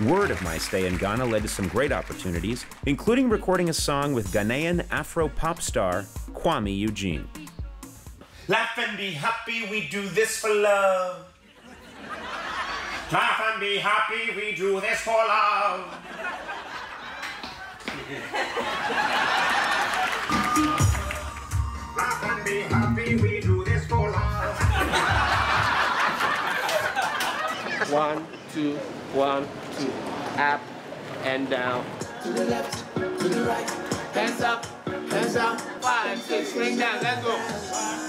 Word of my stay in Ghana led to some great opportunities, including recording a song with Ghanaian Afro pop star Kuami Eugene. Laugh and be happy, we do this for love. Laugh and be happy, we do this for love. Laugh and be happy, we do this for love. One, two, one, two. Up and down. To the left, to the right. Hands up, hands up. Five, six, swing down. Let's go.